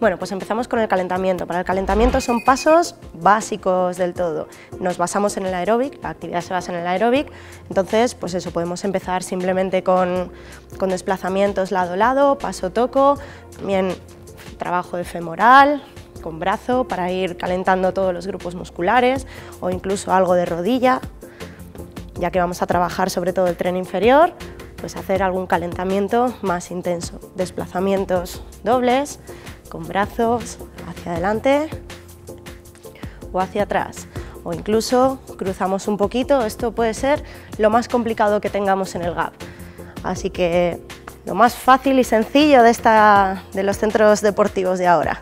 Bueno, pues empezamos con el calentamiento. Para el calentamiento son pasos básicos del todo. Nos basamos en el aeróbic, la actividad se basa en el aeróbic, entonces pues eso, podemos empezar simplemente con, con desplazamientos lado-lado, paso-toco, también trabajo de femoral, con brazo para ir calentando todos los grupos musculares o incluso algo de rodilla, ya que vamos a trabajar sobre todo el tren inferior, pues hacer algún calentamiento más intenso, desplazamientos dobles, con brazos hacia adelante o hacia atrás o incluso cruzamos un poquito, esto puede ser lo más complicado que tengamos en el gap. Así que lo más fácil y sencillo de, esta, de los centros deportivos de ahora.